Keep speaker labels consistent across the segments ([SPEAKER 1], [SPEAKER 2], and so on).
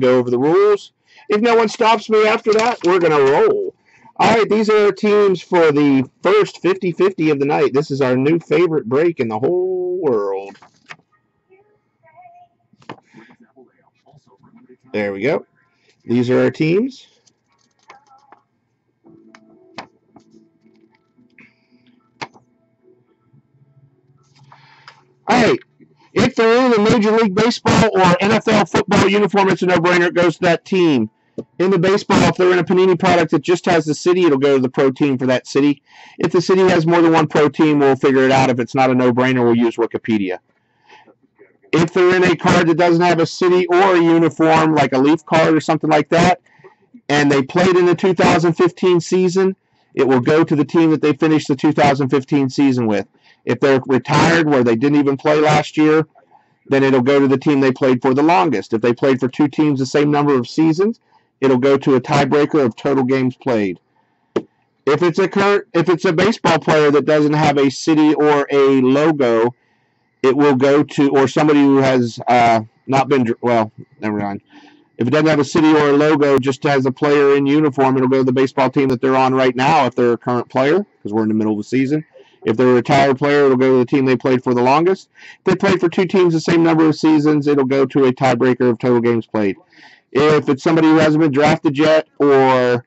[SPEAKER 1] go over the rules. If no one stops me after that, we're going to roll. All right, these are our teams for the first 50-50 of the night. This is our new favorite break in the whole world. There we go. These are our teams. All right. If they're in a Major League Baseball or NFL football uniform, it's a no-brainer. It goes to that team. In the baseball, if they're in a Panini product that just has the city, it'll go to the pro team for that city. If the city has more than one pro team, we'll figure it out. If it's not a no-brainer, we'll use Wikipedia. If they're in a card that doesn't have a city or a uniform, like a Leaf card or something like that, and they played in the 2015 season, it will go to the team that they finished the 2015 season with. If they're retired where they didn't even play last year, then it'll go to the team they played for the longest. If they played for two teams the same number of seasons, it'll go to a tiebreaker of total games played. If it's a current, if it's a baseball player that doesn't have a city or a logo, it will go to or somebody who has uh, not been well. Never mind. If it doesn't have a city or a logo, just has a player in uniform, it'll go to the baseball team that they're on right now if they're a current player because we're in the middle of the season. If they're a retired player, it'll go to the team they played for the longest. If they played for two teams the same number of seasons, it'll go to a tiebreaker of total games played. If it's somebody who hasn't been drafted yet or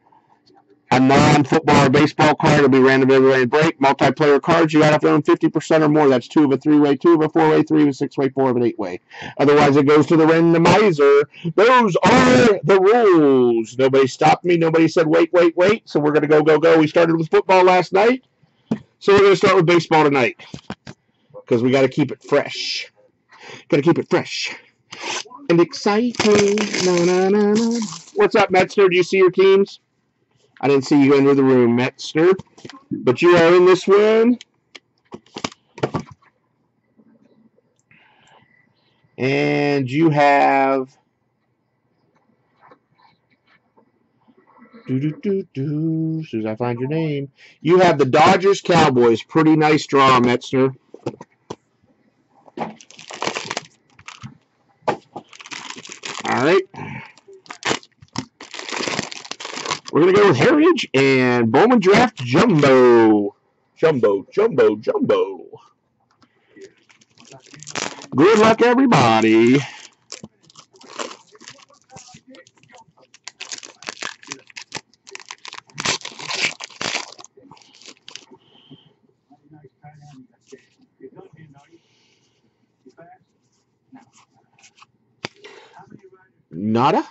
[SPEAKER 1] a non-football or baseball card, it'll be random every break. Multiplayer cards, you got to own 50% or more. That's two of a three-way, two of a four-way, three of a six-way, four of an eight-way. Otherwise, it goes to the randomizer. Those are the rules. Nobody stopped me. Nobody said, wait, wait, wait. So we're going to go, go, go. We started with football last night. So we're going to start with baseball tonight because we got to keep it fresh. Got to keep it fresh and exciting. Na, na, na, na. What's up, Metzner? Do you see your teams? I didn't see you enter the room, Metzner, but you are in this one. And you have. Do, do, do, do. As soon as I find your name, you have the Dodgers Cowboys. Pretty nice draw, Metzner. All right. We're going to go with Heritage and Bowman Draft Jumbo. Jumbo, Jumbo, Jumbo. Good luck, everybody. Nada.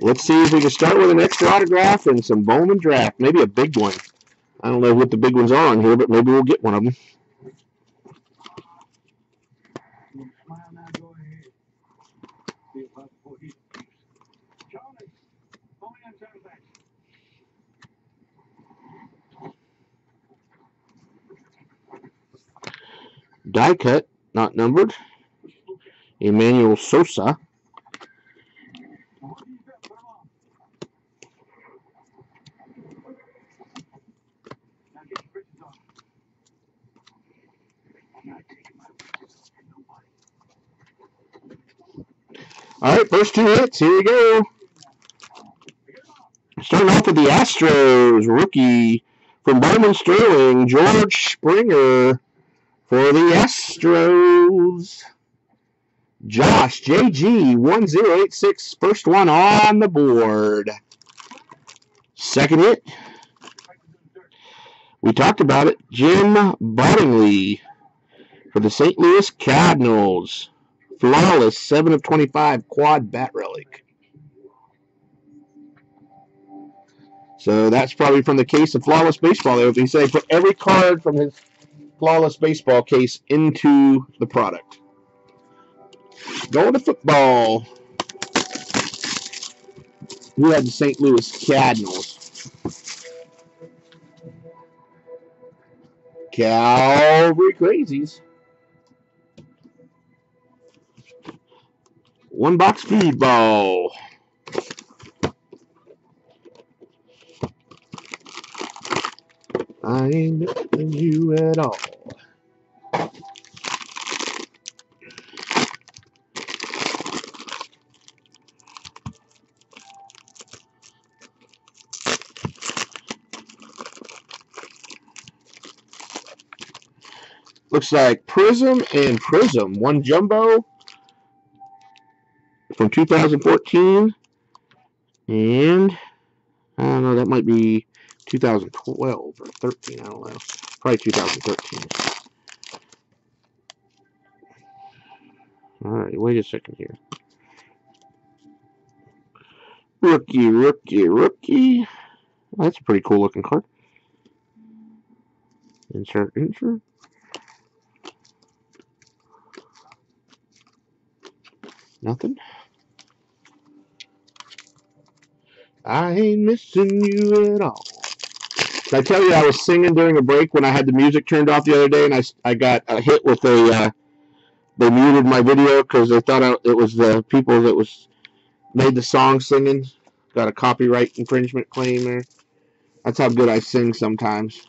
[SPEAKER 1] Let's see if we can start with an extra autograph and some Bowman draft. Maybe a big one. I don't know what the big ones are on here, but maybe we'll get one of them. Die cut, not numbered. Emmanuel Sosa. All right, first two hits. Here we go. Starting off with the Astros rookie from Bowman Sterling, George Springer for the Astros. Josh JG1086, first one on the board. Second hit. We talked about it. Jim Bottomley for the St. Louis Cardinals. Flawless, 7 of 25, quad bat relic. So that's probably from the case of Flawless Baseball. He said put every card from his Flawless Baseball case into the product. Going to football. We had the St. Louis Cardinals. Calvary Crazies. One box feed ball. I in you at all. Looks like Prizm and Prizm. One jumbo from 2014. And, I don't know, that might be 2012 or 13, I don't know. Probably 2013. All right, wait a second here. Rookie, rookie, rookie. That's a pretty cool looking card. Insert, insert. Nothing. I ain't missing you at all. I tell you I was singing during a break when I had the music turned off the other day, and I, I got a hit with a. Uh, they muted my video because they thought I, it was the people that was made the song singing. Got a copyright infringement claim there. That's how good I sing sometimes.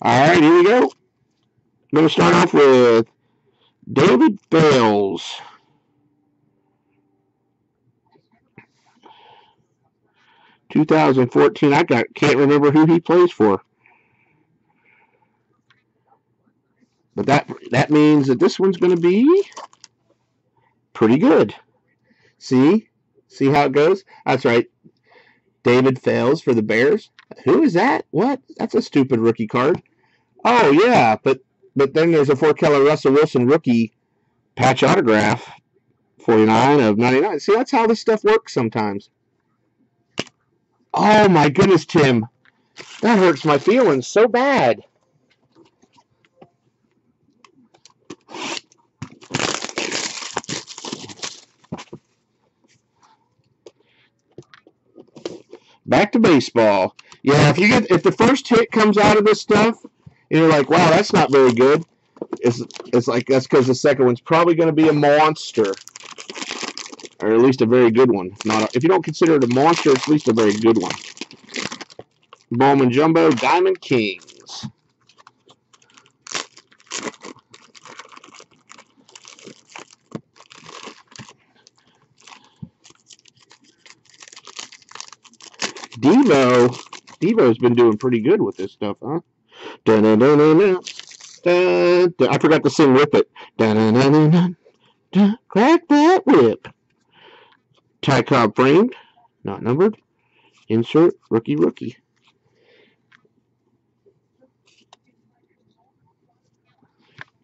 [SPEAKER 1] All right, here we go. I'm going to start off with David Fales. 2014. I got, can't remember who he plays for. But that that means that this one's going to be pretty good. See? See how it goes? That's right. David Fales for the Bears. Who is that? What? That's a stupid rookie card. Oh, yeah, but but then there's a four color Russell Wilson rookie patch autograph, 49 of 99. See, that's how this stuff works sometimes. Oh my goodness, Tim. That hurts my feelings so bad. Back to baseball. Yeah, if you get if the first hit comes out of this stuff and you're like, wow, that's not very good, it's it's like that's because the second one's probably going to be a monster, or at least a very good one. Not a, if you don't consider it a monster, it's at least a very good one. Bowman Jumbo Diamond Kings. Devo, Devo's been doing pretty good with this stuff, huh? Dun, dun, dun, dun, dun. Dun, dun. I forgot to sing with it. Dun, dun, dun, dun, dun. Crack that whip. Ty Cobb framed, not numbered. Insert rookie rookie.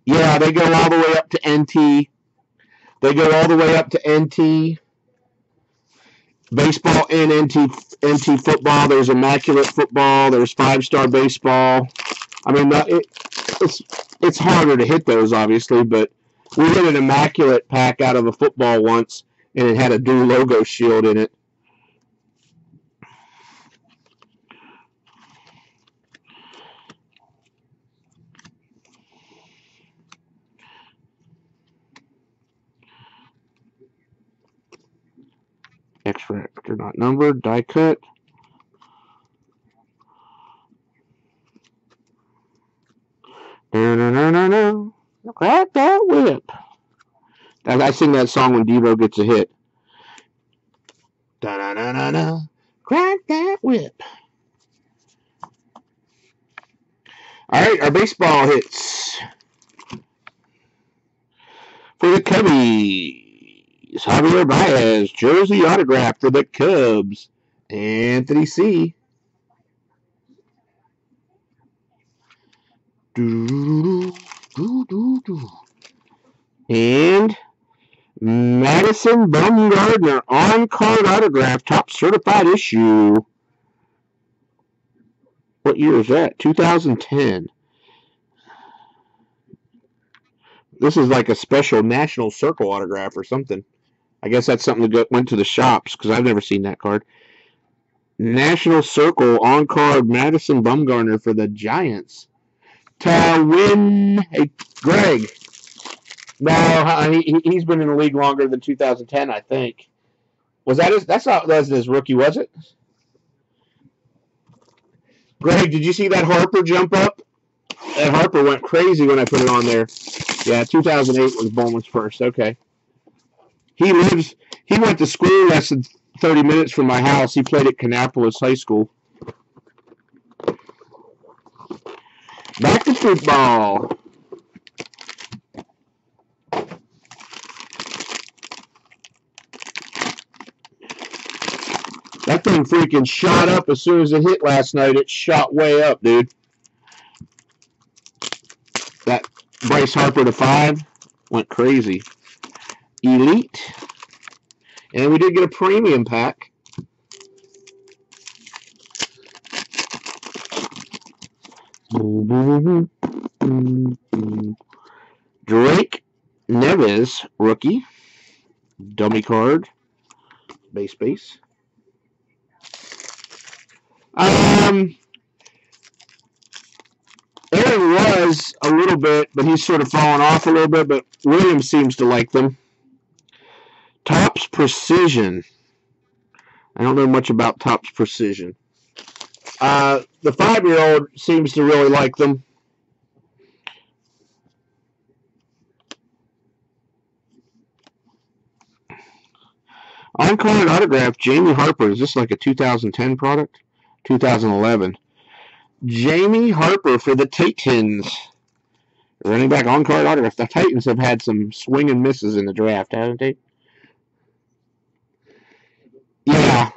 [SPEAKER 1] Yeah, they go all the way up to NT. They go all the way up to NT baseball and NT NT football. There's immaculate football. There's five star baseball. I mean, it, it's it's harder to hit those obviously, but we hit an immaculate pack out of a football once, and it had a dual logo shield in it. X-Factor not numbered, die cut. No, no, no, no, no. Crack that whip. I sing that song when Devo gets a hit. Da da da da da. Crack that whip. All right, our baseball hits for the Cubbies. Javier Baez, jersey autograph for the Cubs. Anthony C. And Madison Bumgarner on card autograph, top certified issue. What year is that? 2010. This is like a special National Circle autograph or something. I guess that's something that went to the shops because I've never seen that card. National Circle on card Madison Bumgarner for the Giants to win. Hey, Greg. No, he, he's been in the league longer than 2010, I think. Was that his? That's not that's his rookie, was it? Greg, did you see that Harper jump up? That Harper went crazy when I put it on there. Yeah, 2008 was Bowman's first. Okay. He lives. He went to school less than 30 minutes from my house. He played at Kannapolis High School. Back to football. That thing freaking shot up as soon as it hit last night. It shot way up, dude. That Bryce Harper to five went crazy. Elite. And we did get a premium pack. Drake Nevis, rookie. Dummy card. Base base. Um, Aaron was a little bit, but he's sort of fallen off a little bit. But Williams seems to like them. Topps Precision. I don't know much about Topps Precision. Uh, the five-year-old seems to really like them. On card autograph, Jamie Harper. Is this like a 2010 product? 2011. Jamie Harper for the Titans. Running back on card autograph. The Titans have had some swing and misses in the draft, haven't they? Yeah.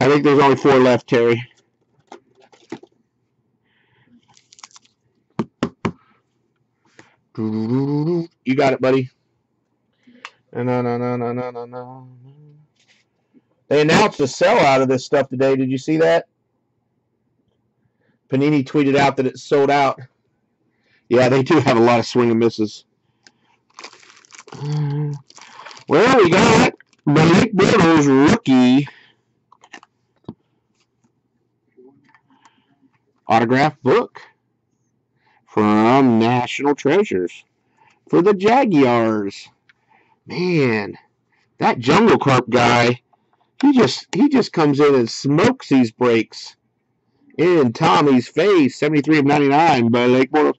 [SPEAKER 1] I think there's only four left, Terry. You got it, buddy. No, no, no, no, no, no, no. They announced a sellout of this stuff today. Did you see that? Panini tweeted out that it's sold out. Yeah, they do have a lot of swing and misses. Well, we got Blake Bortles rookie autograph book from National Treasures for the Jaguars. Man, that Jungle Carp guy, he just he just comes in and smokes these breaks in Tommy's face. 73 of 99 by Lake Bortles.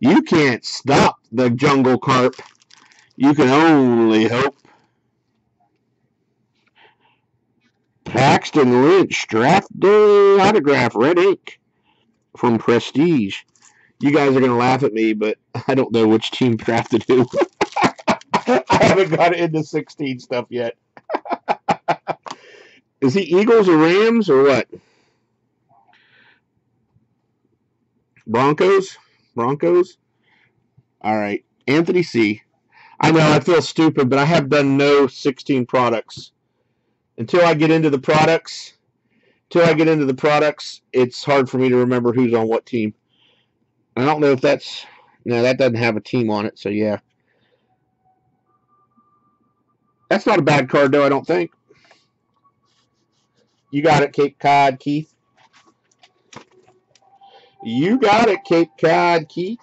[SPEAKER 1] You can't stop the Jungle Carp. You can only hope. Paxton Lynch, draft day autograph, red ink from Prestige. You guys are going to laugh at me, but I don't know which team drafted who. I haven't got into 16 stuff yet. Is he Eagles or Rams or what? Broncos? Broncos? All right. Anthony C. I know I feel stupid, but I have done no 16 products. Until I get into the products, until I get into the products, it's hard for me to remember who's on what team. I don't know if that's no, that doesn't have a team on it, so yeah. That's not a bad card though, I don't think. You got it, Cape Cod, Keith. You got it, Cape Cod, Keith.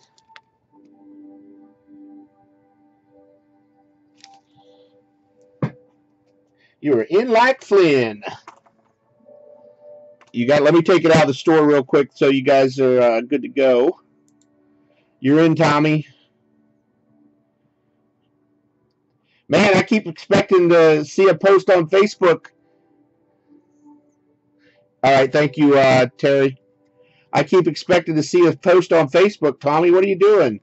[SPEAKER 1] You are in like Flynn. You got. Let me take it out of the store real quick, so you guys are uh, good to go. You're in, Tommy. Man, I keep expecting to see a post on Facebook. All right, thank you, uh, Terry. I keep expecting to see a post on Facebook. Tommy, what are you doing?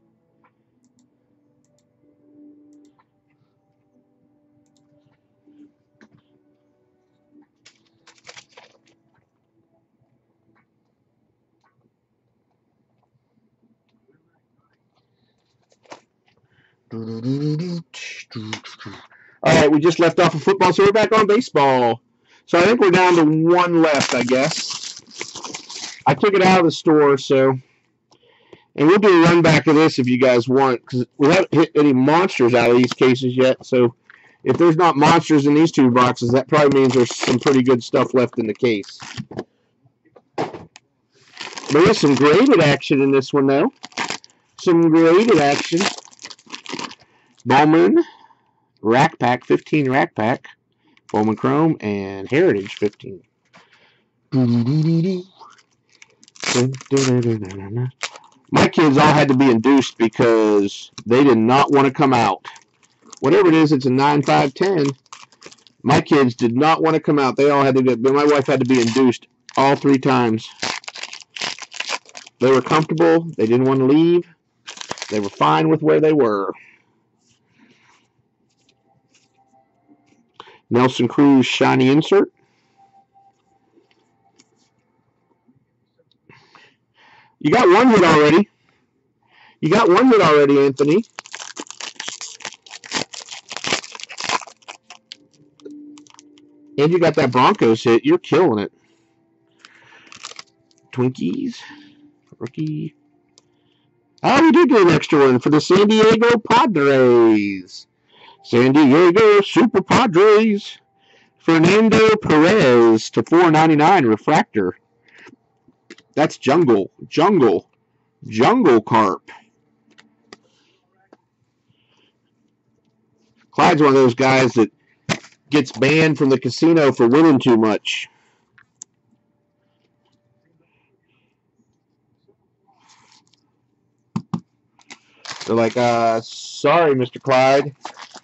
[SPEAKER 1] All right, we just left off of football, so we're back on baseball. So I think we're down to one left, I guess. I took it out of the store, so. And we'll do a run back of this if you guys want, because we haven't hit any monsters out of these cases yet. So if there's not monsters in these two boxes, that probably means there's some pretty good stuff left in the case. There is some graded action in this one, though. Some graded action. Bowman, Rack Pack, 15 Rack Pack, Bowman Chrome, and Heritage 15. My kids all had to be induced because they did not want to come out. Whatever it is, it's a 9, 5, 10. My kids did not want to come out. They all had to get, my wife had to be induced all three times. They were comfortable. They didn't want to leave. They were fine with where they were. Nelson Cruz shiny insert. You got one hit already. You got one hit already, Anthony. And you got that Broncos hit. You're killing it. Twinkies. Rookie. Oh, we did get an extra one for the San Diego Padres. San Diego Super Padres. Fernando Perez to 499 refractor. That's jungle. Jungle. Jungle carp. Clyde's one of those guys that gets banned from the casino for winning too much. They're like, uh, sorry, Mr. Clyde.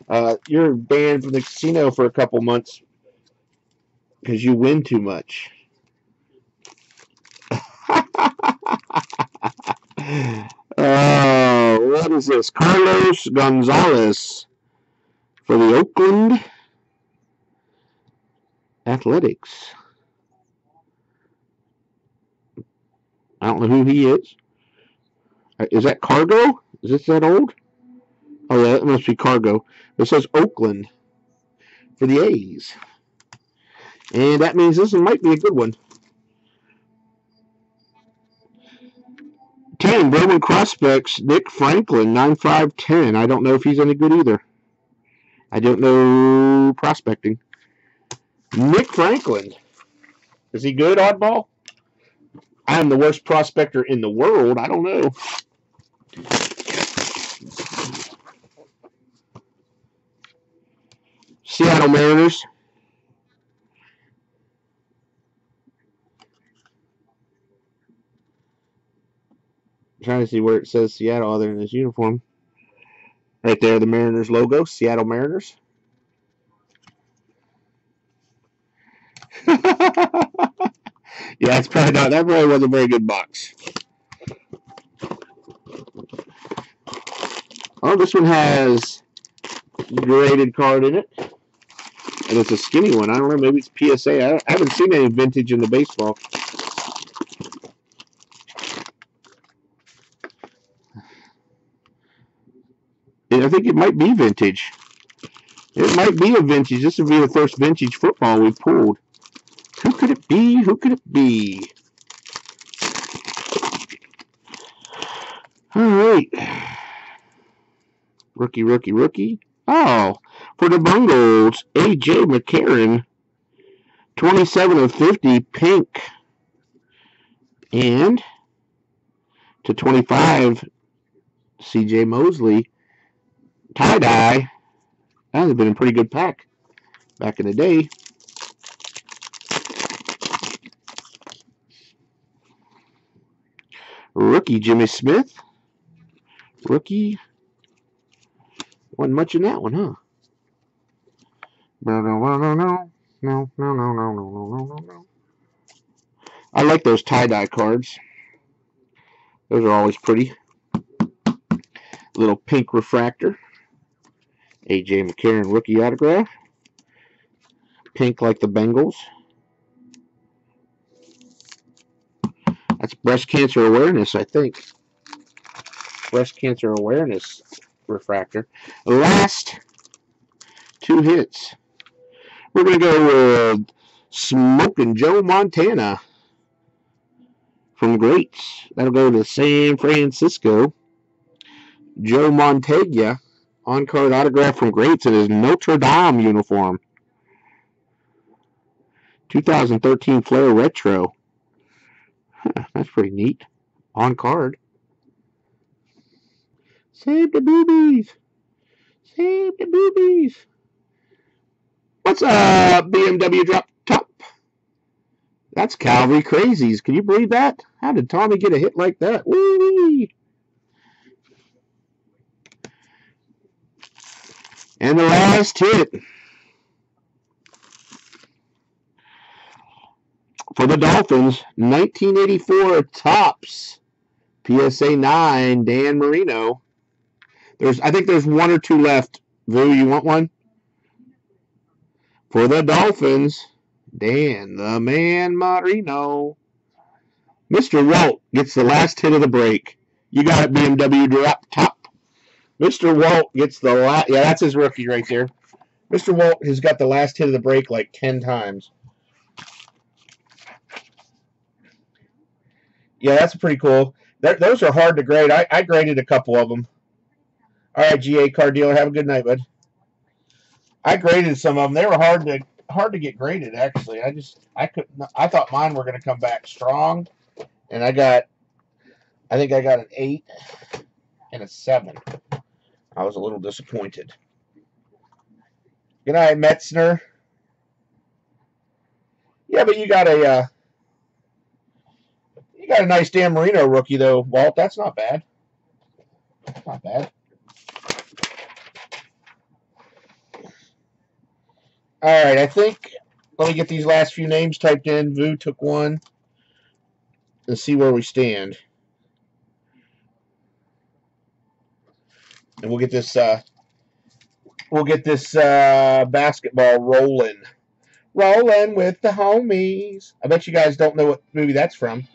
[SPEAKER 1] Uh, you're banned from the casino for a couple months because you win too much. Uh, what is this? Carlos Gonzalez for the Oakland Athletics. I don't know who he is. Uh, is that Cargo? Is this that old? Oh, yeah, that must be Cargo. It says Oakland for the A's. And that means this might be a good one. 10, Bowman Prospects, Nick Franklin, 9510. I don't know if he's any good either. I don't know prospecting. Nick Franklin. Is he good, oddball? I'm the worst prospector in the world. I don't know. Seattle Mariners. Trying to see where it says Seattle other than his uniform. Right there, the Mariners logo, Seattle Mariners. yeah, it's probably not. That probably was a very good box. Oh, this one has graded card in it. And it's a skinny one. I don't know. Maybe it's PSA. I, I haven't seen any vintage in the baseball. I think it might be vintage. It might be a vintage. This would be the first vintage football we pulled. Who could it be? Who could it be? All right. Rookie, rookie, rookie. Oh, for the Bungles, A.J. McCarron, 27 of 50, pink. And to 25, C.J. Mosley, tie dye. That would have been a pretty good pack back in the day. Rookie Jimmy Smith. Rookie. Wasn't much in that one, huh? No, no, no, no, no. No, no, no, no, no, no, no, no. I like those tie-dye cards. Those are always pretty. Little pink refractor. A.J. McCarron rookie autograph. Pink like the Bengals. That's breast cancer awareness, I think. Breast cancer awareness refractor. Last two hits. We're going to go with Smoking Joe Montana from Greats. That'll go to San Francisco. Joe Montana on-card autograph from Greats in his Notre Dame uniform. 2013 Fleer Retro. That's pretty neat. On card. Save the boobies. Save the boobies. What's up, BMW drop top? That's Calvary Crazies. Can you believe that? How did Tommy get a hit like that? Whee! And the last hit for the Dolphins, 1984 Topps PSA 9 Dan Marino. There's I think there's one or two left. Vu, you want one? For the Dolphins, Dan the Man Marino. Mr. Walt gets the last hit of the break. You got it, BMW drop top. Mr. Walt gets the last. Yeah, that's his rookie right there. Mr. Walt has got the last hit of the break like 10 times. Yeah, that's pretty cool. Those are hard to grade. I, I graded a couple of them. All right, GA car dealer, have a good night, bud. I graded some of them. They were hard to hard to get graded. Actually, I just I couldn't. I thought mine were going to come back strong, and I got. I think I got an eight and a seven. I was a little disappointed. Good night, Metzner. Yeah, but you got a uh, you got a nice Dan Marino rookie though, Walt. That's not bad. Not bad. All right, I think let me get these last few names typed in. Vu took one. Let's see where we stand. And we'll get this uh, we'll get this uh, basketball rolling. Rolling with the homies. I bet you guys don't know what movie that's from.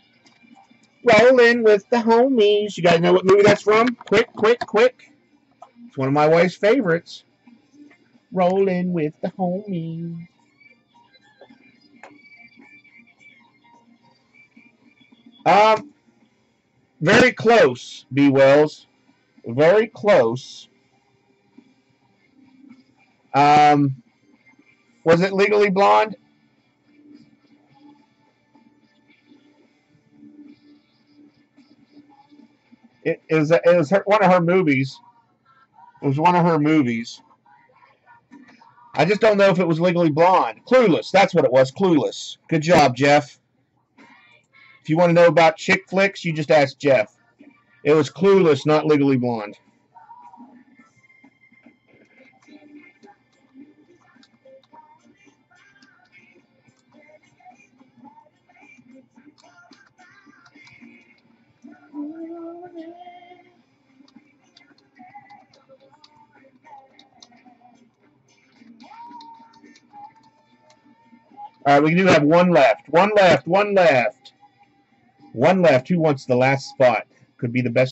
[SPEAKER 1] Rolling with the homies. You guys know what movie that's from? Quick, quick, quick. It's one of my wife's favorites. Rolling with the homies. Um, very close, B. Wells. Very close. Um, was it Legally Blonde? It is it was her, one of her movies. It was one of her movies. I just don't know if it was Legally Blonde. Clueless. That's what it was. Clueless. Good job, Jeff. If you want to know about chick flicks, you just ask Jeff. It was Clueless, not Legally Blonde. All right, we do have one left. One left. One left. One left. Who wants the last spot? Could be the best.